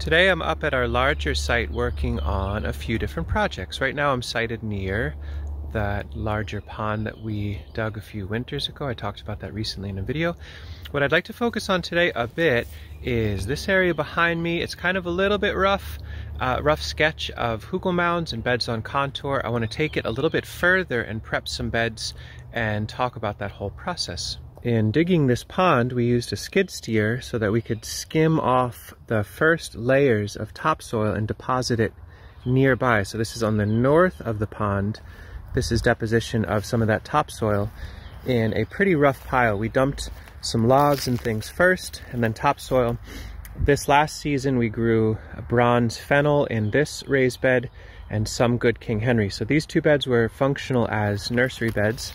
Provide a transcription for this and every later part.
Today I'm up at our larger site working on a few different projects. Right now I'm sited near that larger pond that we dug a few winters ago. I talked about that recently in a video. What I'd like to focus on today a bit is this area behind me. It's kind of a little bit rough, uh, rough sketch of hugel mounds and beds on contour. I want to take it a little bit further and prep some beds and talk about that whole process. In digging this pond, we used a skid steer so that we could skim off the first layers of topsoil and deposit it nearby. So this is on the north of the pond. This is deposition of some of that topsoil in a pretty rough pile. We dumped some logs and things first and then topsoil. This last season we grew bronze fennel in this raised bed and some good King Henry. So these two beds were functional as nursery beds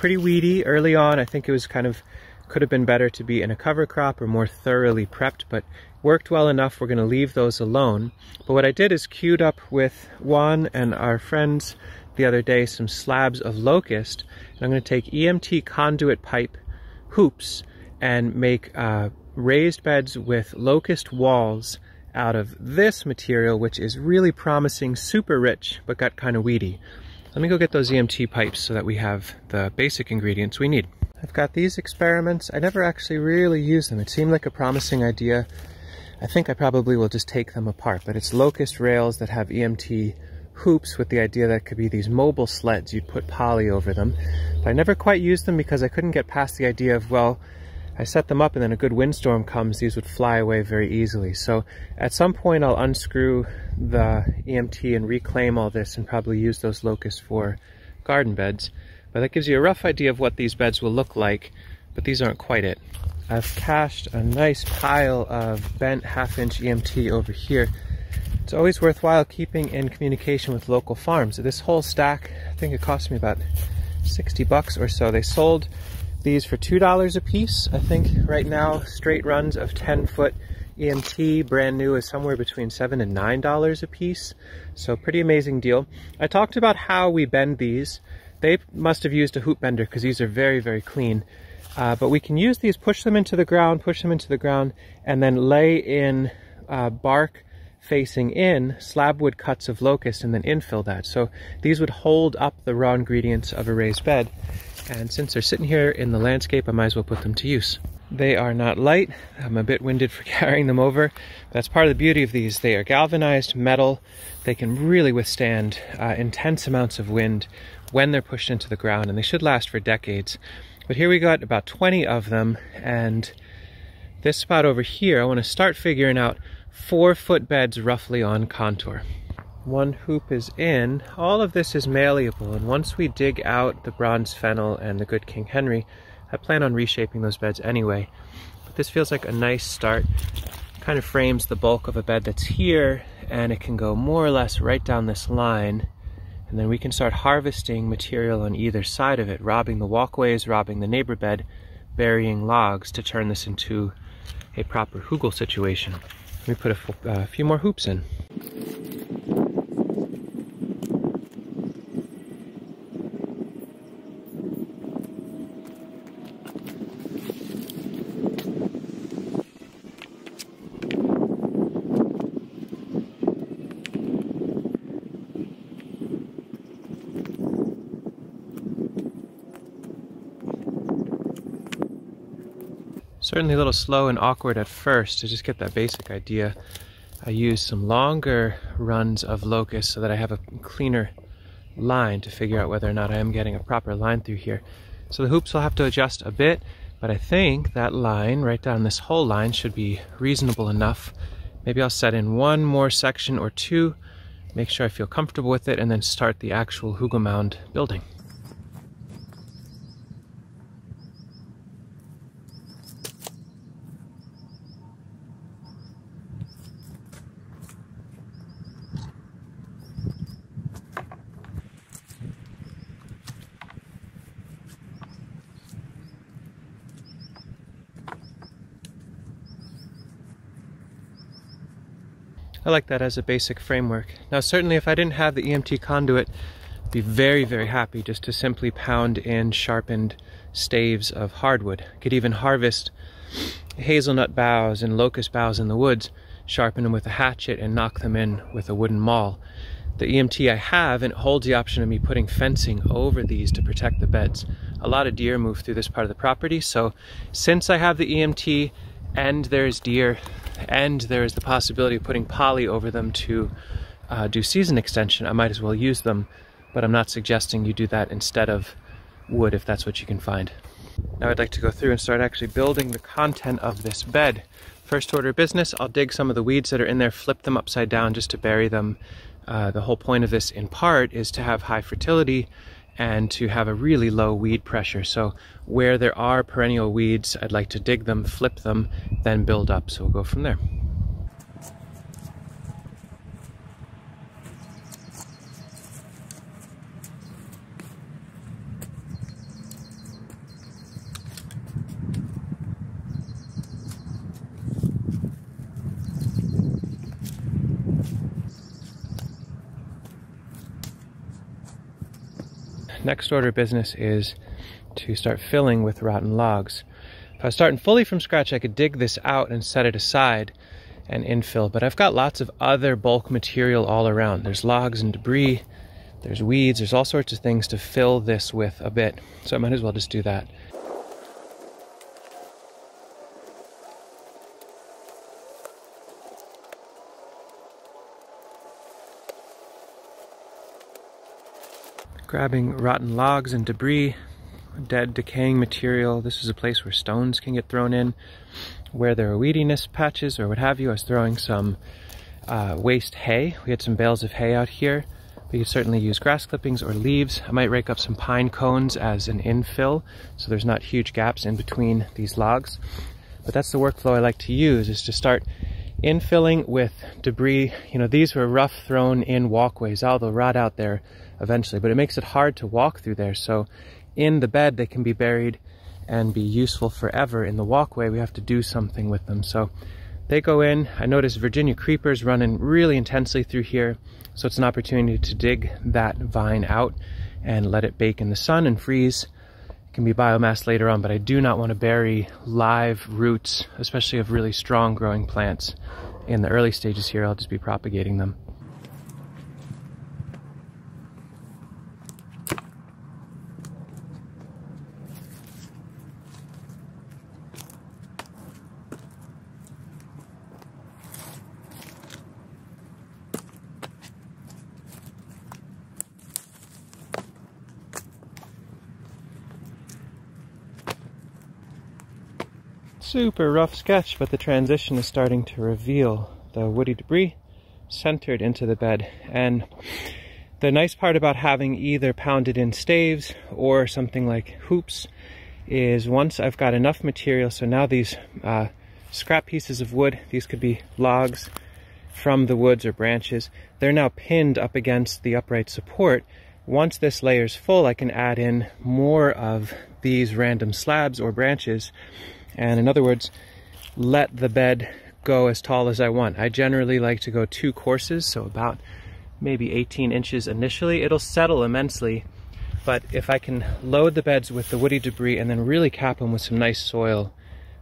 pretty weedy early on. I think it was kind of, could have been better to be in a cover crop or more thoroughly prepped, but worked well enough. We're gonna leave those alone. But what I did is queued up with Juan and our friends the other day some slabs of locust. And I'm gonna take EMT conduit pipe hoops and make uh, raised beds with locust walls out of this material, which is really promising, super rich, but got kind of weedy. Let me go get those EMT pipes so that we have the basic ingredients we need. I've got these experiments. I never actually really used them. It seemed like a promising idea. I think I probably will just take them apart, but it's locust rails that have EMT hoops with the idea that it could be these mobile sleds. You'd put poly over them. But I never quite used them because I couldn't get past the idea of, well, I set them up and then a good windstorm comes, these would fly away very easily. So at some point I'll unscrew the EMT and reclaim all this and probably use those locusts for garden beds. But that gives you a rough idea of what these beds will look like, but these aren't quite it. I've cached a nice pile of bent half inch EMT over here. It's always worthwhile keeping in communication with local farms. This whole stack, I think it cost me about 60 bucks or so. They sold these for $2 a piece. I think right now straight runs of 10 foot EMT brand new is somewhere between 7 and $9 a piece. So pretty amazing deal. I talked about how we bend these. They must have used a hoop bender because these are very, very clean. Uh, but we can use these, push them into the ground, push them into the ground, and then lay in uh, bark facing in slab wood cuts of locust and then infill that. So these would hold up the raw ingredients of a raised bed and since they're sitting here in the landscape, I might as well put them to use. They are not light. I'm a bit winded for carrying them over. That's part of the beauty of these. They are galvanized metal. They can really withstand uh, intense amounts of wind when they're pushed into the ground, and they should last for decades. But here we got about 20 of them, and this spot over here, I want to start figuring out four foot beds roughly on contour one hoop is in, all of this is malleable and once we dig out the bronze fennel and the good King Henry, I plan on reshaping those beds anyway. But this feels like a nice start. Kind of frames the bulk of a bed that's here and it can go more or less right down this line and then we can start harvesting material on either side of it, robbing the walkways, robbing the neighbor bed, burying logs to turn this into a proper hugel situation. Let me put a, a uh, few more hoops in. Certainly a little slow and awkward at first to just get that basic idea. I use some longer runs of locust so that I have a cleaner line to figure out whether or not I am getting a proper line through here. So the hoops will have to adjust a bit, but I think that line right down this whole line should be reasonable enough. Maybe I'll set in one more section or two, make sure I feel comfortable with it, and then start the actual hugel mound building. I like that as a basic framework. Now certainly if I didn't have the EMT conduit, I'd be very, very happy just to simply pound in sharpened staves of hardwood. Could even harvest hazelnut boughs and locust boughs in the woods, sharpen them with a hatchet and knock them in with a wooden maul. The EMT I have, and it holds the option of me putting fencing over these to protect the beds. A lot of deer move through this part of the property, so since I have the EMT and there's deer and there is the possibility of putting poly over them to uh, do season extension, I might as well use them, but I'm not suggesting you do that instead of wood if that's what you can find. Now I'd like to go through and start actually building the content of this bed. First order of business, I'll dig some of the weeds that are in there, flip them upside down just to bury them. Uh, the whole point of this in part is to have high fertility and to have a really low weed pressure. So where there are perennial weeds, I'd like to dig them, flip them, then build up. So we'll go from there. Next order of business is to start filling with rotten logs. If I was starting fully from scratch, I could dig this out and set it aside and infill, but I've got lots of other bulk material all around. There's logs and debris, there's weeds, there's all sorts of things to fill this with a bit, so I might as well just do that. Grabbing rotten logs and debris, dead decaying material. This is a place where stones can get thrown in. Where there are weediness patches or what have you, I was throwing some uh, waste hay. We had some bales of hay out here. We could certainly use grass clippings or leaves. I might rake up some pine cones as an infill so there's not huge gaps in between these logs. But that's the workflow I like to use is to start infilling with debris. You know, these were rough thrown in walkways. Oh, they'll rot out there eventually, but it makes it hard to walk through there. So in the bed, they can be buried and be useful forever. In the walkway, we have to do something with them. So they go in. I notice Virginia creepers running really intensely through here. So it's an opportunity to dig that vine out and let it bake in the sun and freeze. It can be biomass later on, but I do not want to bury live roots, especially of really strong growing plants. In the early stages here, I'll just be propagating them. Super rough sketch, but the transition is starting to reveal the woody debris centered into the bed. And the nice part about having either pounded in staves or something like hoops is once I've got enough material, so now these uh, scrap pieces of wood, these could be logs from the woods or branches, they're now pinned up against the upright support. Once this layer is full, I can add in more of these random slabs or branches and in other words, let the bed go as tall as I want. I generally like to go two courses, so about maybe 18 inches initially. It'll settle immensely, but if I can load the beds with the woody debris and then really cap them with some nice soil,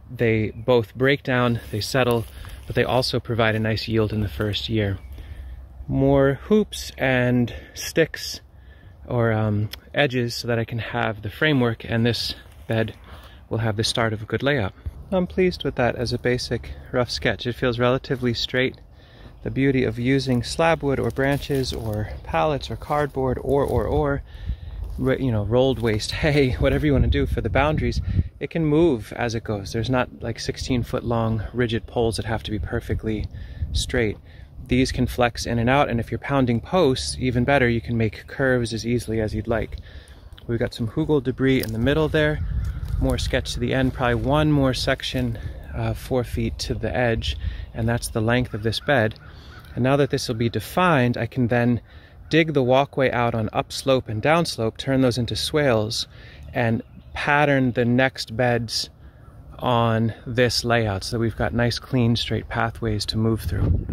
they both break down, they settle, but they also provide a nice yield in the first year. More hoops and sticks or um, edges so that I can have the framework and this bed will have the start of a good layout. I'm pleased with that as a basic rough sketch. It feels relatively straight. The beauty of using slab wood or branches or pallets or cardboard or, or, or, you know, rolled waste hay, whatever you want to do for the boundaries, it can move as it goes. There's not like 16 foot long rigid poles that have to be perfectly straight. These can flex in and out, and if you're pounding posts, even better, you can make curves as easily as you'd like. We've got some hugel debris in the middle there more sketch to the end, probably one more section uh, four feet to the edge, and that's the length of this bed. And now that this will be defined, I can then dig the walkway out on upslope and downslope, turn those into swales, and pattern the next beds on this layout so that we've got nice, clean, straight pathways to move through.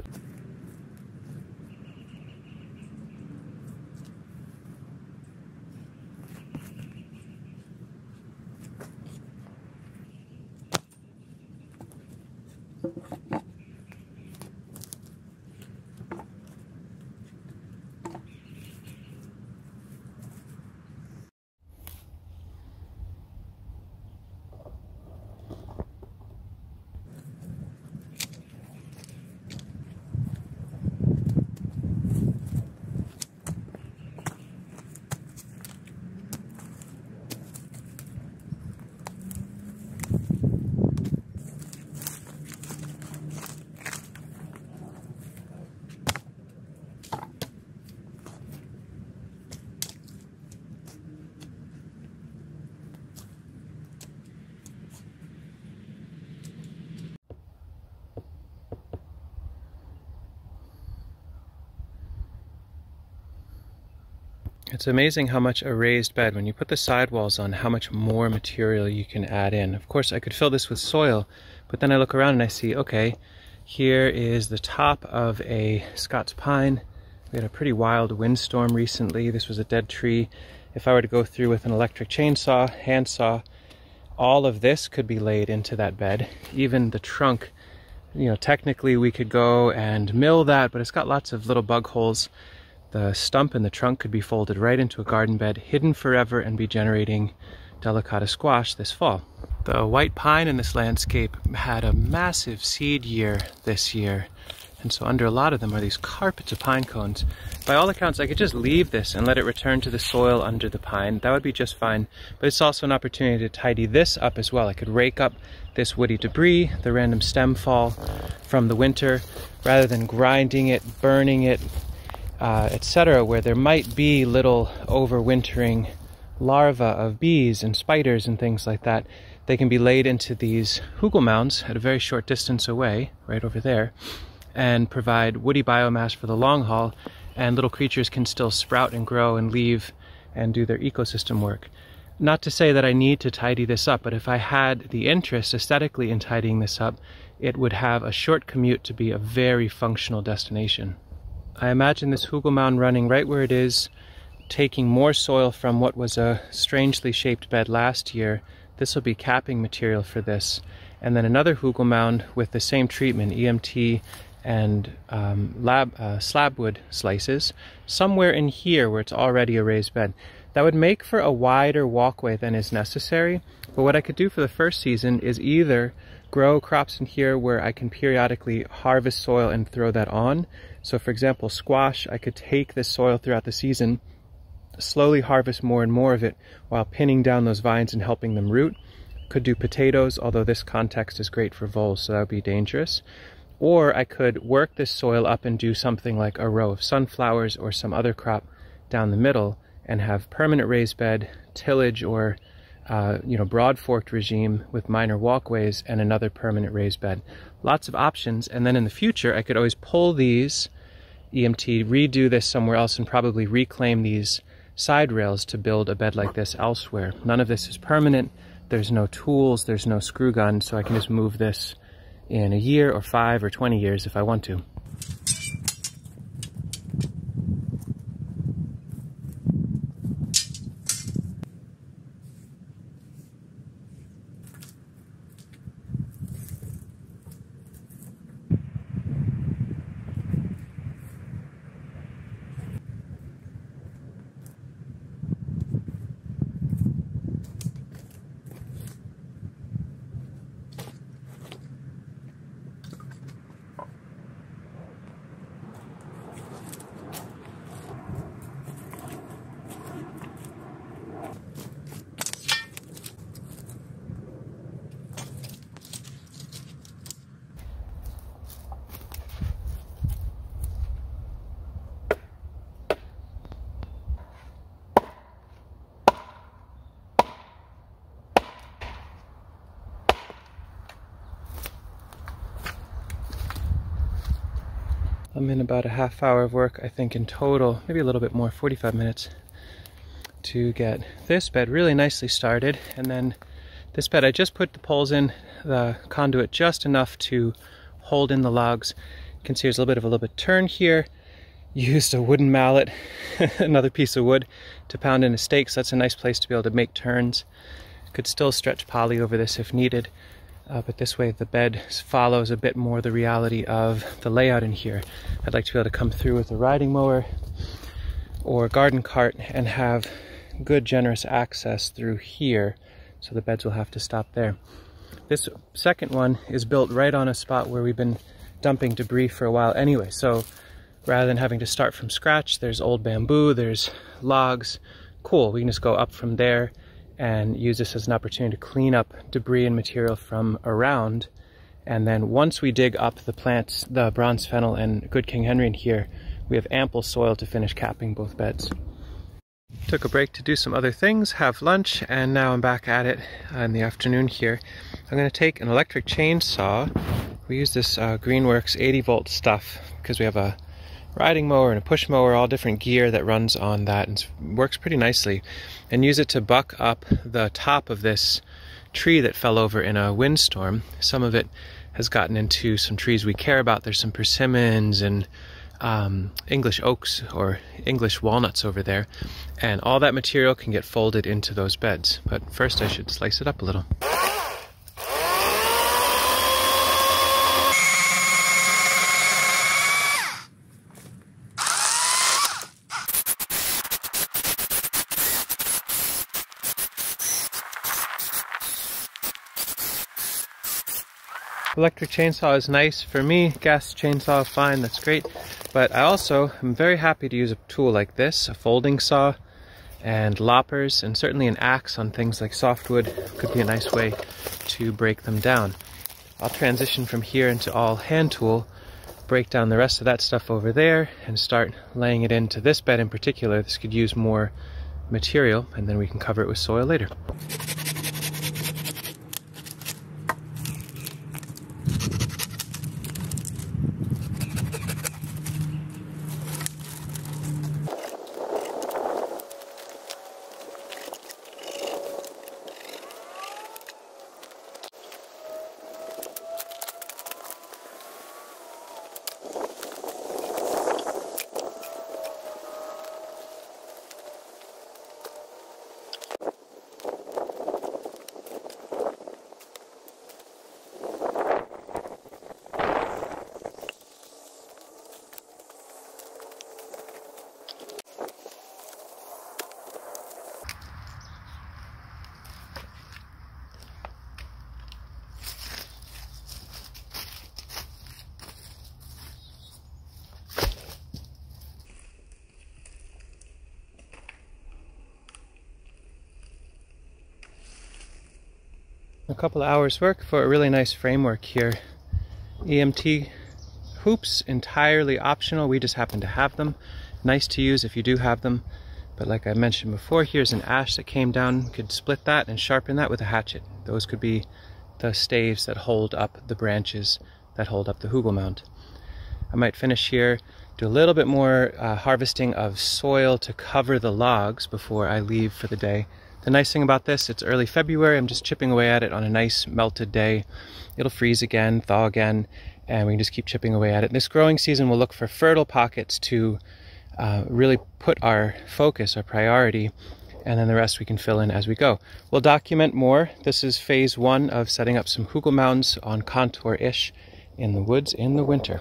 It's amazing how much a raised bed, when you put the sidewalls on, how much more material you can add in. Of course, I could fill this with soil, but then I look around and I see, okay, here is the top of a Scots pine. We had a pretty wild windstorm recently. This was a dead tree. If I were to go through with an electric chainsaw, handsaw, all of this could be laid into that bed. Even the trunk, you know, technically we could go and mill that, but it's got lots of little bug holes. The stump and the trunk could be folded right into a garden bed, hidden forever, and be generating delicata squash this fall. The white pine in this landscape had a massive seed year this year. And so under a lot of them are these carpets of pine cones. By all accounts, I could just leave this and let it return to the soil under the pine. That would be just fine. But it's also an opportunity to tidy this up as well. I could rake up this woody debris, the random stem fall from the winter, rather than grinding it, burning it, uh, etc., where there might be little overwintering larvae of bees and spiders and things like that. They can be laid into these hugel mounds at a very short distance away, right over there, and provide woody biomass for the long haul, and little creatures can still sprout and grow and leave and do their ecosystem work. Not to say that I need to tidy this up, but if I had the interest aesthetically in tidying this up, it would have a short commute to be a very functional destination. I imagine this hugel mound running right where it is, taking more soil from what was a strangely shaped bed last year this will be capping material for this. And then another hugel mound with the same treatment, EMT and um, lab, uh, slab wood slices, somewhere in here where it's already a raised bed. That would make for a wider walkway than is necessary. But what I could do for the first season is either grow crops in here where I can periodically harvest soil and throw that on. So for example, squash, I could take this soil throughout the season slowly harvest more and more of it while pinning down those vines and helping them root. Could do potatoes, although this context is great for voles, so that would be dangerous. Or I could work this soil up and do something like a row of sunflowers or some other crop down the middle and have permanent raised bed, tillage or uh, you know, broad forked regime with minor walkways and another permanent raised bed. Lots of options. And then in the future, I could always pull these EMT, redo this somewhere else and probably reclaim these side rails to build a bed like this elsewhere. None of this is permanent. There's no tools, there's no screw gun, so I can just move this in a year or five or 20 years if I want to. I'm in about a half hour of work, I think in total, maybe a little bit more, 45 minutes to get this bed really nicely started. And then this bed, I just put the poles in, the conduit just enough to hold in the logs. You can see there's a little bit of a little bit turn here. Used a wooden mallet, another piece of wood to pound in a stake, so that's a nice place to be able to make turns. Could still stretch poly over this if needed. Uh, but this way the bed follows a bit more the reality of the layout in here. I'd like to be able to come through with a riding mower or garden cart and have good generous access through here so the beds will have to stop there. This second one is built right on a spot where we've been dumping debris for a while anyway so rather than having to start from scratch there's old bamboo, there's logs, cool we can just go up from there and use this as an opportunity to clean up debris and material from around. And then once we dig up the plants, the bronze fennel and good King Henry in here, we have ample soil to finish capping both beds. Took a break to do some other things, have lunch, and now I'm back at it in the afternoon here. I'm going to take an electric chainsaw. We use this uh, Greenworks 80 volt stuff because we have a riding mower and a push mower, all different gear that runs on that and works pretty nicely. And use it to buck up the top of this tree that fell over in a windstorm. Some of it has gotten into some trees we care about. There's some persimmons and um, English oaks or English walnuts over there. And all that material can get folded into those beds. But first I should slice it up a little. Electric chainsaw is nice for me. Gas chainsaw, fine, that's great. But I also am very happy to use a tool like this, a folding saw and loppers, and certainly an axe on things like softwood could be a nice way to break them down. I'll transition from here into all hand tool, break down the rest of that stuff over there, and start laying it into this bed in particular. This could use more material, and then we can cover it with soil later. Couple of hours work for a really nice framework here. EMT hoops, entirely optional. We just happen to have them. Nice to use if you do have them. But like I mentioned before, here's an ash that came down. Could split that and sharpen that with a hatchet. Those could be the staves that hold up the branches that hold up the hugel mound. I might finish here, do a little bit more uh, harvesting of soil to cover the logs before I leave for the day. The nice thing about this, it's early February. I'm just chipping away at it on a nice melted day. It'll freeze again, thaw again, and we can just keep chipping away at it. This growing season, we'll look for fertile pockets to uh, really put our focus, our priority, and then the rest we can fill in as we go. We'll document more. This is phase one of setting up some hugel mounds on contour-ish in the woods in the winter.